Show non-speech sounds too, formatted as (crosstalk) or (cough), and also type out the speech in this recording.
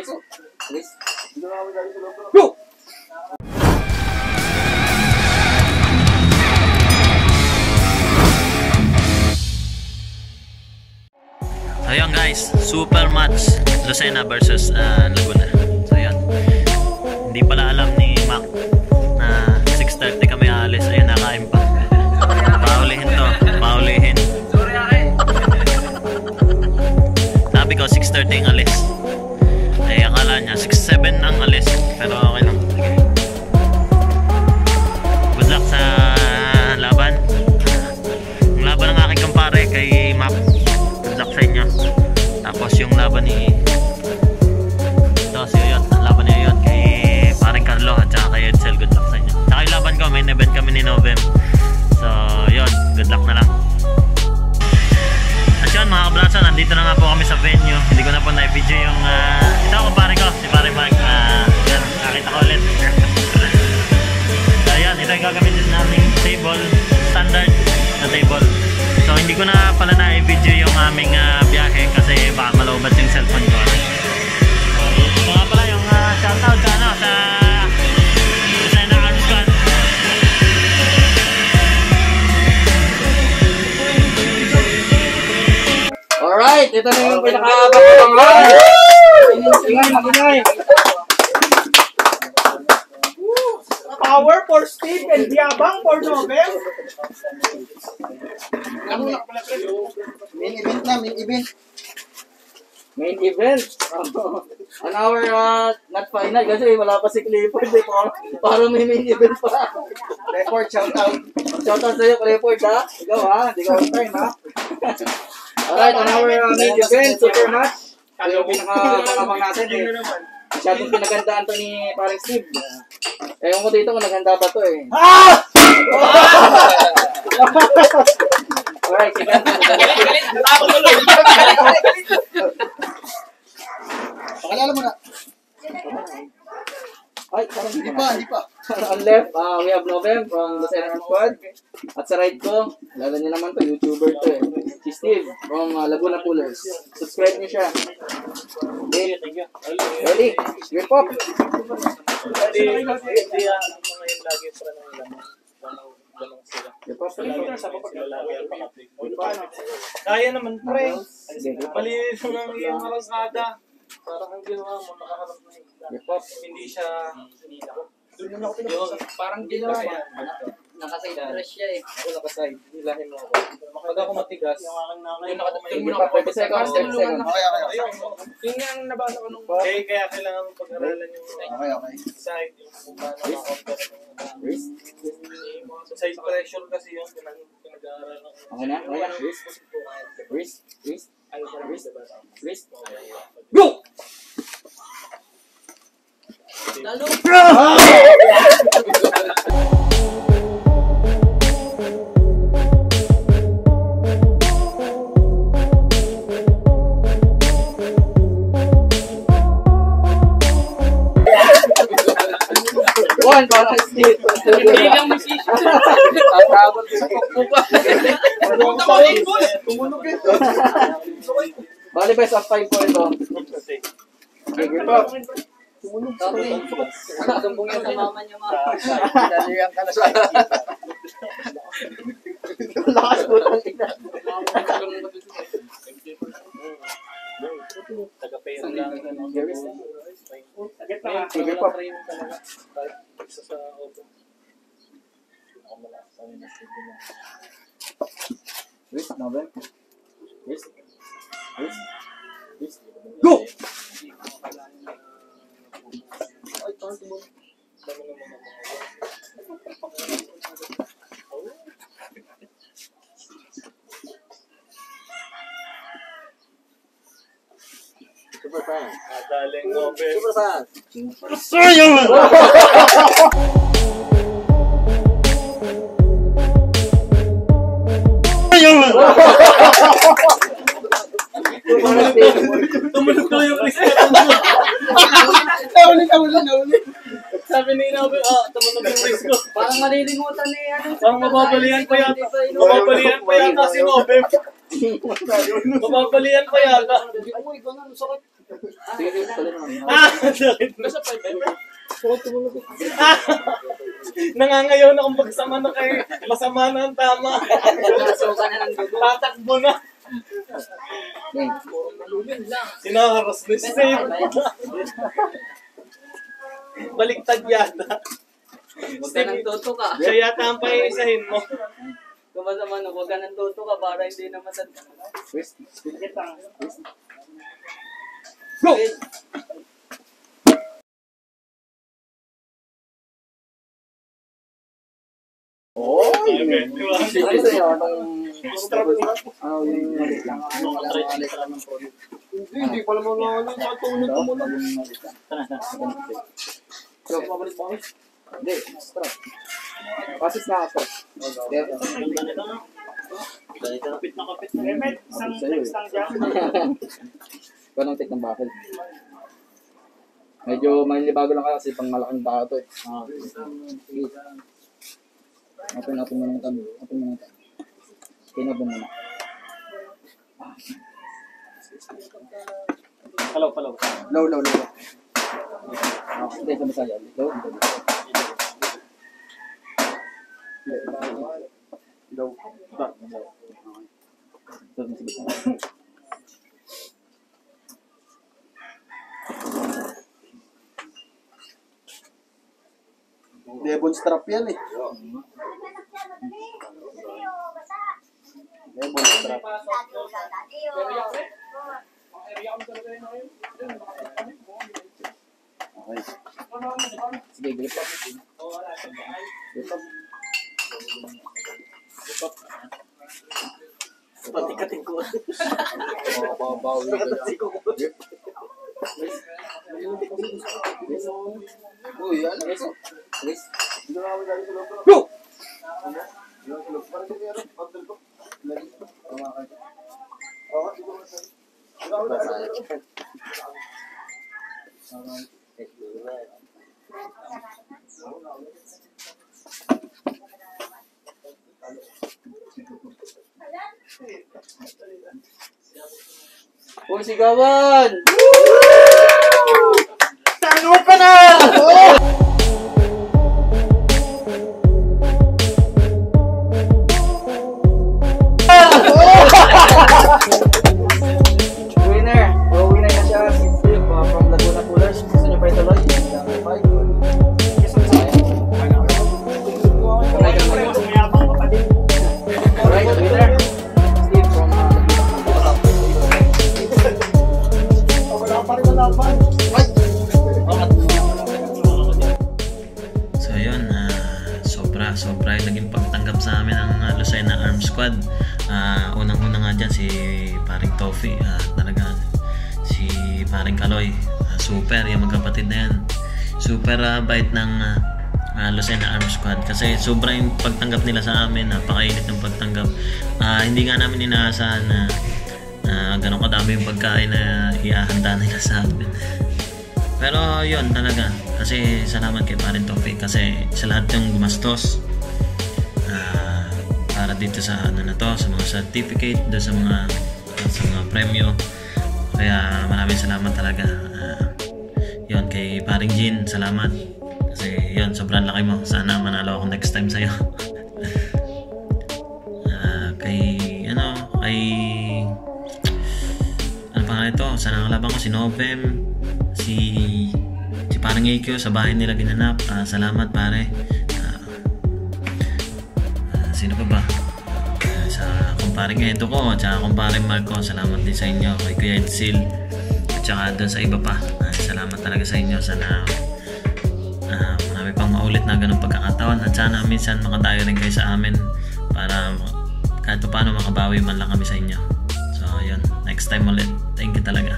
Go! So yun guys, super match Lucena versus uh, Laguna. So yun. Hindi pala alam ni Mac Na na-video yung uh, ito kumpare ko, si pare Mike. Uh, yan, nakita ko ulit. so, yan, ito yung gagamitin namin table, standard na table. So, hindi ko na pala na-video yung aming ah, biyahe kasi baka malobat yung cellphone ko. So, ito nga pala yung uh, shoutout sa ano, sa. Alright, ito na yung pinaka-bakulangan. Ingay, ingay. Power for Steve and Diabang for Nobel. Main event na, main event. Main event. (laughs) An hour, uh, not final kasi wala pa si Clifford. Eh, parang, parang may main event pa. Report, shout out. Shoutout sa'yo, Clifford, ha? Ikaw, ha? Hindi ka on time, ha? Alright, an hour uh, main event. Super match. Ito yung pinaka-makamang natin, eh. Masyadong pinagandaan to ni parang Steve. Ewan ko dito kung naghanda ba to, eh. Ah! (laughs) Alright, sige. Pakilala mo na. Ay, parang Hindi pa, hindi pa. (laughs) On left, uh, we have Novem from the Center Squad. At sa right ko, lalo niyo naman to, YouTuber to eh. Steve from uh, Laguna Coolers. Subscribe niyo siya. Grip up. Grip up. Kaya naman, pre. Malinis mo lang yung arangkada. Parang ang ginawa mo, mo. Grip up. Hindi siya... Doon na ako Yun, pinapasok. parang ginawa. Nakaside press siya eh. Ako nakaside. Hilahin mo ako. Pag ako matigas, yung nakatayo Grip up. 30 seconds, 30 seconds. Okay, okay, okay. Yung nga ang nabasa ko nung... Eh, kaya kailangan mo pag-aralan yung Okay, okay. side, yung kung paano makakontra Wrist. Side pressure kasi pinag- pinag-aaralan ng... Okay na? Okay na? Wrist. Wrist. Wrist. Wrist. Go! One, para Steve. Hindi lang musician. Tatabot sa kukupa. Tumunog eh. Bali, best five po ito. Okay, up. Okay. Sumbong yan sa mama niyo, ma. Dalihan ka na sa Lakas po ng ina. Sige pa. Isa sa auto. Ako malakas. Ano na sige na. Wrist, Novel. Wrist. Wrist. Wrist. Go! Ay, parang tumunog. Dami naman ang mga Super fan. Madaling Nobel. Super fan. Tumunog ko yung Cristiano. Nauli, nauli, nauli. Sabi ni Nobel, ah, tumunog yung wrist ko. Parang malilimutan ni ano. Parang mababalian pa yata. Mababalian pa yata si Nobel. Mababalian pa yata. Ikaw na, sakit. Sige, tuloy naman. Ah! Sakit na. Nasa 5. Ah! Nangangayaw na kung magsama na kayo. Masama na ang tama. Nasuka na ng dugo. Tatakbo na. Sinaharas na si Save. Baliktad yata. Huwag ka nang toto ka. Siya yata ang paisahin mo. Kung masama na, huwag ka nang toto ka para hindi na matanda. Twist. Go! Oh! Ba? Ano sa'yo? Ano yung malit lang? Anong malit lang ng? Hindi, hindi pala mga ano, natulog ko muna. Yung malit lang. Pero pabalik pa kami. Hindi, strap. Pasis na ako. There. Kapit na kapit na. Emet, isang text lang dyan. (laughs) Nang take ng bakal. Medyo manilibago lang kasi pang malaking tao to eh. Ah. Open, open mo naman kami. Open naman kami. Kinopen mo na. Palaw, palaw. Low, low, low. Ah, Hindi, ito masaya. Ito, ito. Low. Ito, masaya. Devon strap yan eh. Devon strap. Okay. Sige, grip up. Grip up. Patikatin ko. Babawi na. Grip. Uy, ano? Yes. Go! Uy, sigawan! Tano ka na! Si paring Toffee, ah, talaga si paring Kaloy. Ah, super, yung magkapatid na yan. Super ah, bait ng ah, Lucena Arm Squad kasi sobra yung pagtanggap nila sa amin, napakainit ng pagtanggap. Ah, hindi nga namin inaasahan na na ganun kadami yung pagkain na iahanda nila sa amin. Pero yun talaga. Kasi salamat kay Parin Topic kasi sa lahat yung gumastos para dito sa ano na to, sa mga certificate, doon sa mga sa mga premyo. Kaya maraming salamat talaga. Ah, yun kay Paring Jean, salamat. Kasi yun, sobrang laki mo. Sana manalo ako next time sa'yo. (laughs) Ah, kay ano, kay ano pa ito? Sa nakalaban ko si Novem, si si parang Eikyo sa bahay nila ginanap. Ah, salamat pare. Sino pa ba? Ah, sa kumparing Edo ko, at saka kumparing Marco, salamat din sa inyo. Kay Kuya Edsel, at saka doon sa iba pa. Ah, salamat talaga sa inyo. Sana ah, marami pang maulit na ganun pagkakataon at sana minsan makadayo rin kayo sa amin para kahit pa paano makabawi man lang kami sa inyo. So, yun. Next time ulit. Thank you talaga.